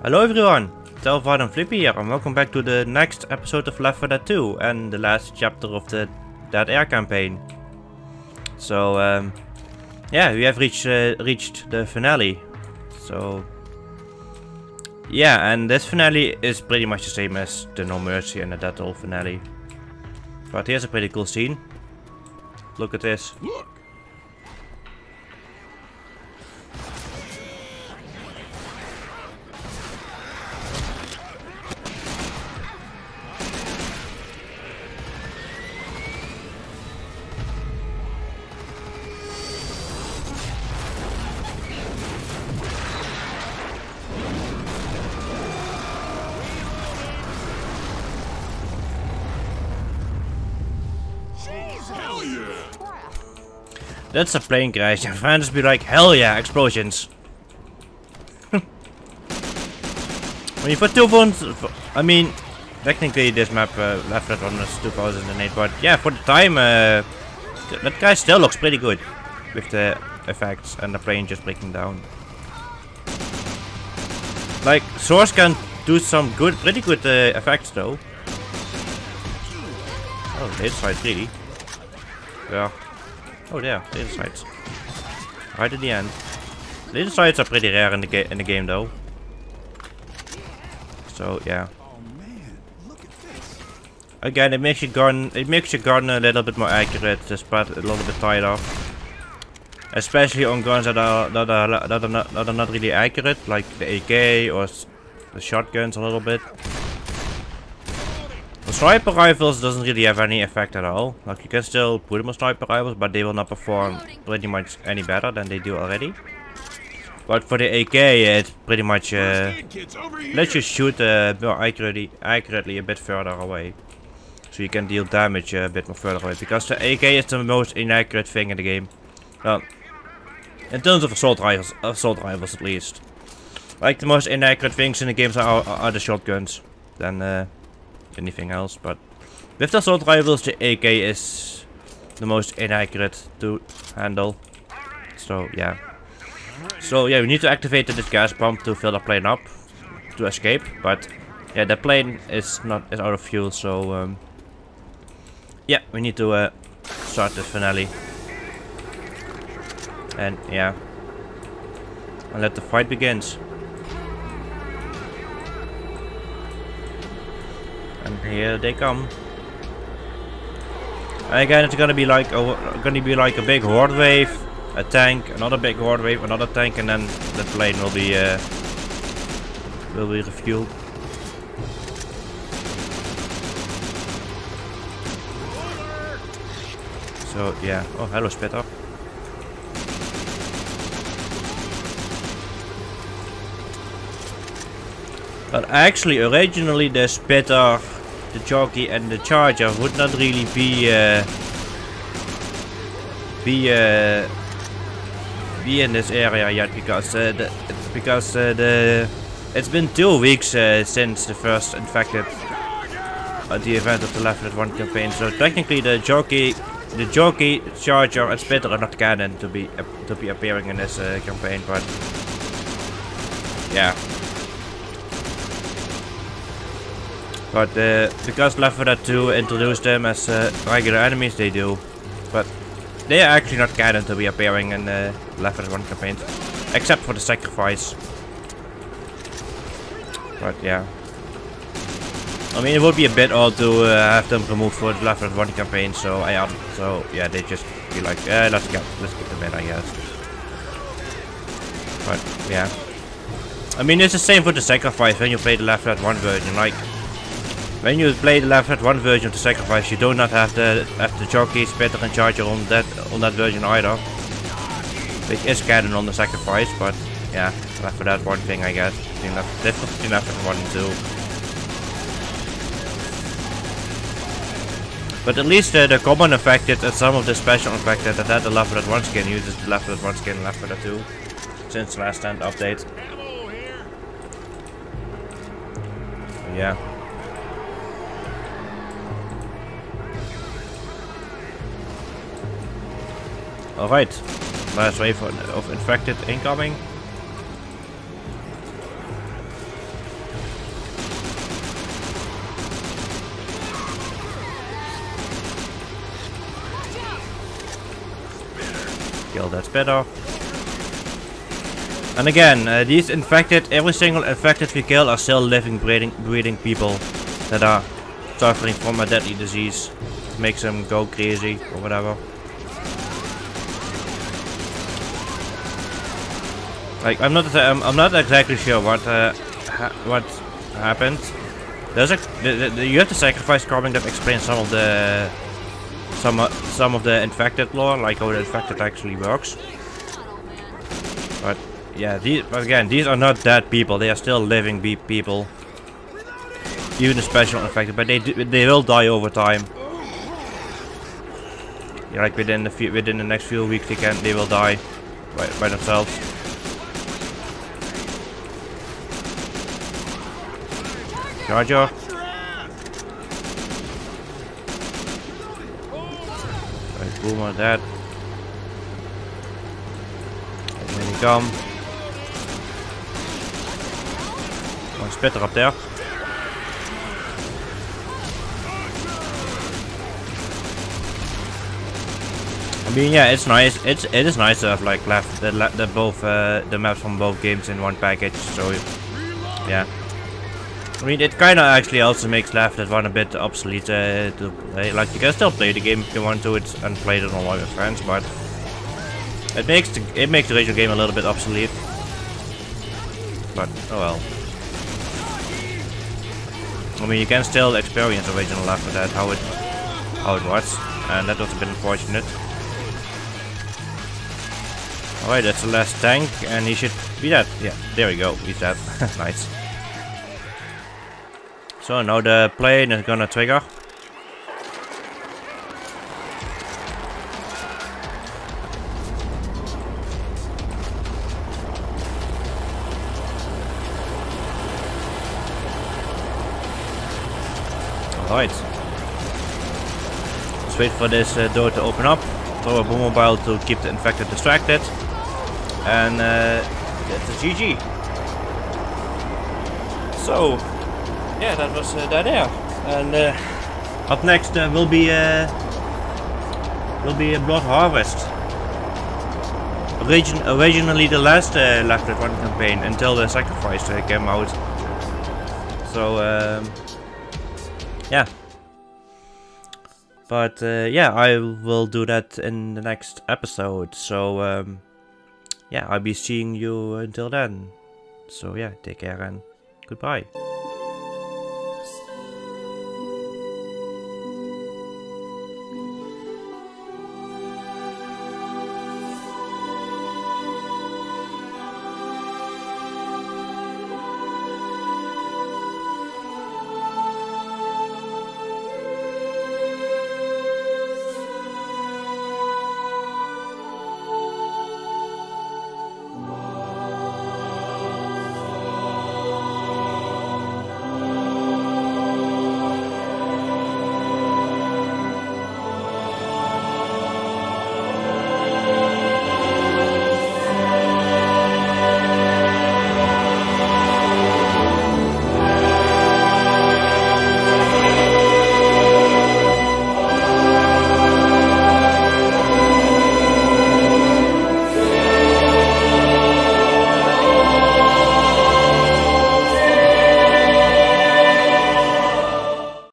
Hello everyone, Thel 'Vadam Flippy here and welcome back to the next episode of Left 4 Dead 2 and the last chapter of the Dead Air campaign. So um, yeah, we have reached uh, reached the finale. So yeah, and this finale is pretty much the same as the No Mercy and the Death Toll finale. But here's a pretty cool scene. Look at this. Look! Hell yeah! That's a plane crash and fans be like, hell yeah, explosions. when you put two phones, I mean, technically this map uh, left that one was 2008, but yeah, for the time, uh, that guy still looks pretty good with the effects and the plane just breaking down. Like, Source can do some good, pretty good uh, effects though. Oh, this side really. Yeah. Oh, there, laser sights. Right at the end. Laser sights are pretty rare in the in the game though. So yeah. Again, it makes your gun it makes your gun a little bit more accurate, the spread a little bit tighter. Especially on guns that are that are that are not that are not really accurate, like the AK or the shotguns a little bit. Sniper rifles doesn't really have any effect at all. Like you can still put them on sniper rifles, but they will not perform pretty much any better than they do already. But for the AK, it's pretty much uh, First aid kits over here. lets you shoot uh, more accurately, accurately a bit further away. So you can deal damage uh, a bit more further away. Because the AK is the most inaccurate thing in the game. Well, in terms of assault rifles, assault rifles at least. Like the most inaccurate things in the games are, are, are the shotguns Then uh, anything else. But with assault rifles, the AK is the most inaccurate to handle. So yeah. So yeah, we need to activate this gas pump to fill the plane up to escape. But yeah, the plane is not is out of fuel. So um, yeah, we need to uh, start the finale. And yeah, and let the fight begins. And here they come. Again, it's gonna be like a gonna be like a big horde wave, a tank, another big horde wave, another tank, and then the plane will be uh, will be refueled. So yeah. Oh, hello, Spitter. But actually, originally the Spitter, the Jockey, and the Charger would not really be uh, be uh, be in this area yet because uh, the, because uh, the it's been two weeks uh, since the first infected at the event of the Left 4 Dead 1 campaign. So technically, the Jockey, the Jockey, Charger, Spitter are not canon to be uh, to be appearing in this uh, campaign, but yeah. But uh, because Left 4 Dead 2 introduced them as uh, regular enemies, they do. But they are actually not canon to be appearing in 4 Dead 1 campaigns, except for the sacrifice. But yeah. I mean, it would be a bit odd to uh, have them removed for the Left 4 Dead 1 campaign, so I um, so yeah, they just be like, eh, let's get let's get them in, I guess. But yeah. I mean, it's the same for the sacrifice when you play the Left 4 Dead 1 version, like. When you play the Left 4 1 version of the Sacrifice, you do not have the have the jockey, spitter, and charger on that on that version either. Which is canon on the Sacrifice, but yeah, Left 4 Dead 1 thing, I guess. Between Left, difference between Left 4 Dead 1 and 2. But at least uh, the common affected and some of the special affected that had the Left 4 Dead 1 skin uses the Left 4 Dead 1 skin in Left 4 Dead 2 since last stand update. Ammo here. So, yeah. Alright. Last wave of infected incoming. Kill that spitter. And again, uh, these infected, every single infected we kill are still living, breeding, breeding people that are suffering from a deadly disease. Makes them go crazy or whatever. Like I'm not, I'm, I'm not exactly sure what uh, ha what happened. There's a the, the, you have to sacrifice carving that explains some of the some uh, some of the infected lore, like how the infected actually works. But yeah, these but again, these are not dead people. They are still living be people. Even the special infected, but they do, they will die over time. Like within the few, within the next few weeks, they can they will die by, by themselves. Charger. Right, boom on that. And then you come. One spitter up there. I mean, yeah, it's nice. It's it is nice to have like left the the both uh, the maps from both games in one package. So, yeah. I mean, it kind of actually also makes Left 4 Dead 1 a bit obsolete uh, to play. Like, you can still play the game if you want to, it's and play it online with friends, but it makes the it makes the original game a little bit obsolete. But oh well. I mean, you can still experience original Left 4 Dead how it how it was, and that was a bit unfortunate. Alright, that's the last tank, and he should be dead. Yeah, there we go, he's dead. nice. So now the plane is gonna trigger. Alright. Let's wait for this uh, door to open up. Throw a mobile to keep the infected distracted. And uh, that's a GG. So, yeah, that was uh, that there. And uh, up next uh, will be uh, will be a Blood Harvest. Origin originally the last uh, Left 4 1 campaign until the Sacrifice came out. So um, yeah. But yeah, I will do that in the next episode. So um, yeah, I'll be seeing you until then. So yeah, take care and goodbye.